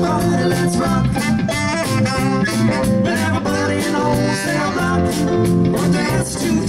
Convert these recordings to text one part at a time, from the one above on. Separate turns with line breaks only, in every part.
Let's rock. Everybody, let's rock. Everybody in the wholesale block. We'll dance to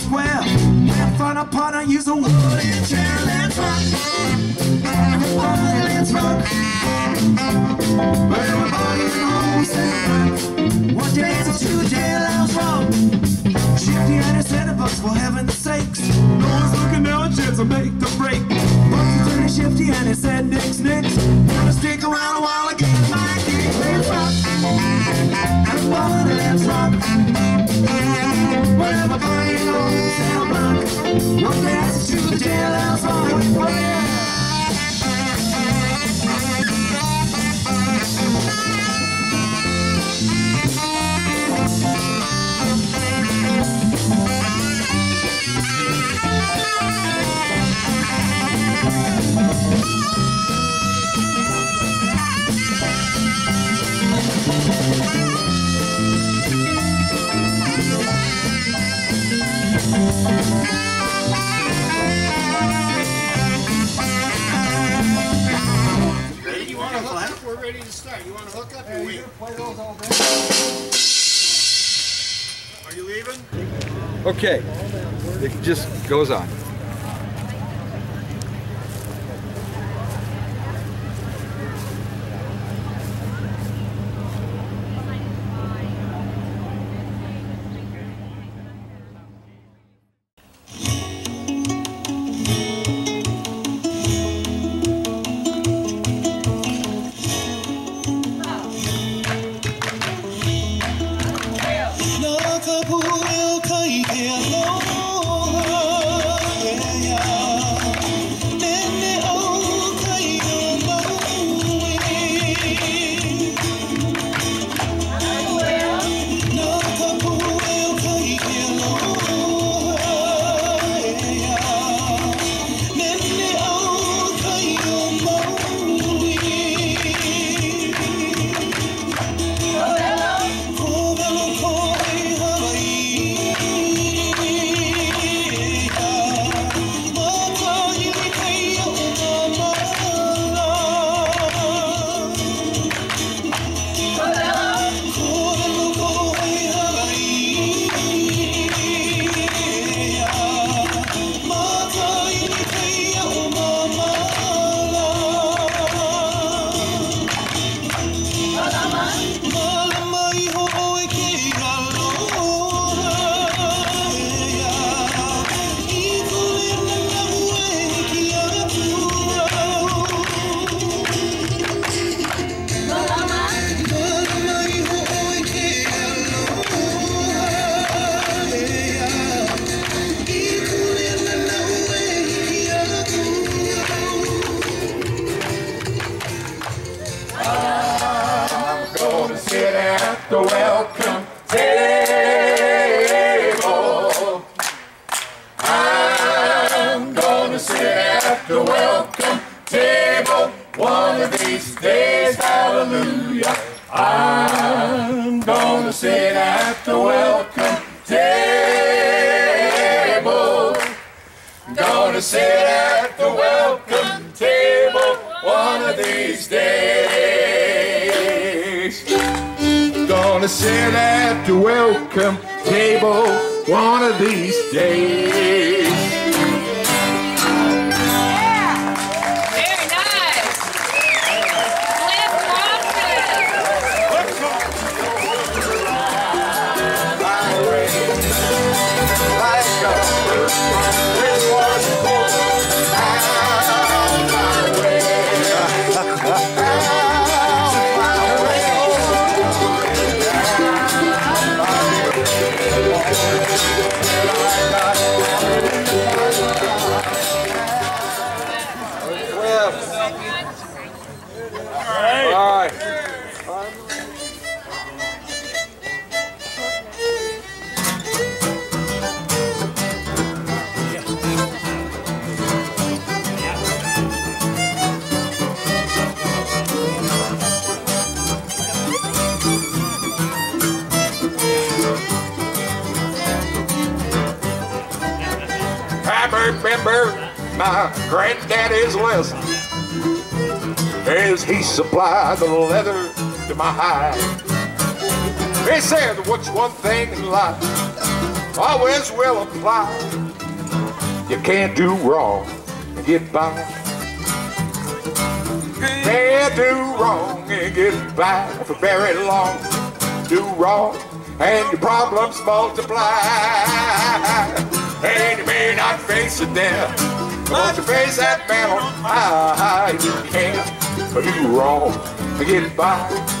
square. Have fun upon I use a wooden chair. Let's rock. Everybody, let's rock. Everybody in the home say, One dance to the jailhouse rock. Shifty and his Bugs for heaven's sakes. No one's looking down, chance to make the break. Bugs turning shifty and his
ready to start. You want to hook up or wait? Are you leaving?
okay. It just goes on.
The welcome table one of these days, hallelujah. I'm gonna sit at the welcome table. Gonna sit at the welcome table one of these days. Gonna sit at the welcome table one of these days. Remember my granddaddy's lesson as he supplied the leather to my hide. He said, what's one thing in life always will apply? You can't do wrong and get by. Can't do wrong and get by for very long. Do wrong and your problems multiply. And you may not face it there, but you face that battle high. You can't do wrong and get by.